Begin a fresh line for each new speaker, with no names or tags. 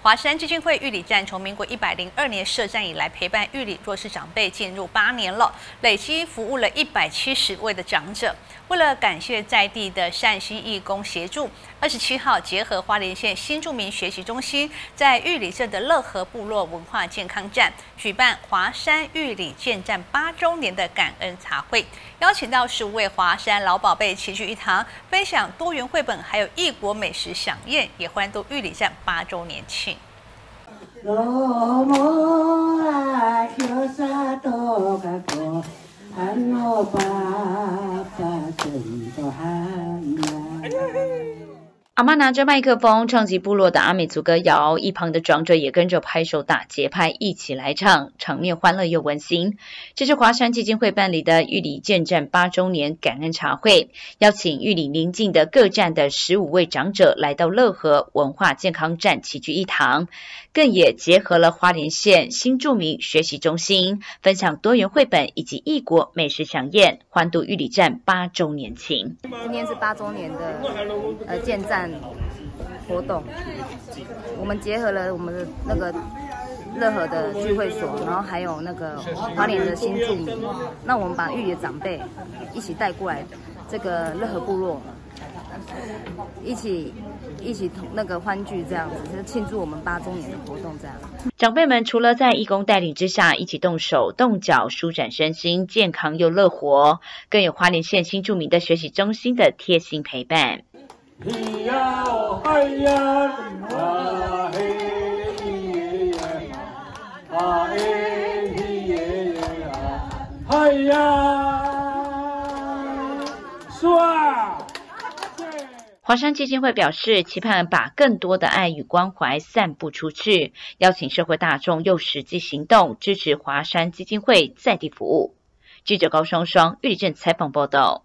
华山基金会玉里站从民国一百零二年设站以来，陪伴玉里弱势长辈进入八年了，累积服务了一百七十位的长者。为了感谢在地的善心义工协助，二十七号结合花莲县新住民学习中心，在玉里镇的乐和部落文化健康站举办华山玉里建站八周年的感恩茶会，邀请到十五位华山老宝贝齐聚一堂，分享多元绘本，还有异国美食飨宴，也欢度玉里站八周年庆。 넘어와 교사도 가고 안노 바빠 전도 한나.
阿妈拿着麦克风唱起部落的阿美族歌谣，一旁的长者也跟着拍手打节拍，一起来唱，场面欢乐又温馨。这是华山基金会办理的玉里建站八周年感恩茶会，邀请玉里邻近的各站的十五位长者来到乐和文化健康站齐聚一堂。更也结合了花莲县新著名学习中心，分享多元绘本以及异国美食飨宴，欢度玉里站八周年庆。
今天是八周年的呃建站活动，我们结合了我们的那个乐和的聚会所，然后还有那个花莲的新住民，那我们把玉里的长辈一起带过来这个乐和部落。一起一起同那个欢聚这样子，就庆祝我们八周年的活动这样。
长辈们除了在义工带领之下一起动手动脚舒展身心，健康又乐活，更有花莲县新著名的学习中心的贴心陪伴。华山基金会表示，期盼把更多的爱与关怀散布出去，邀请社会大众用实际行动支持华山基金会在地服务。记者高双双、玉里镇采访报道。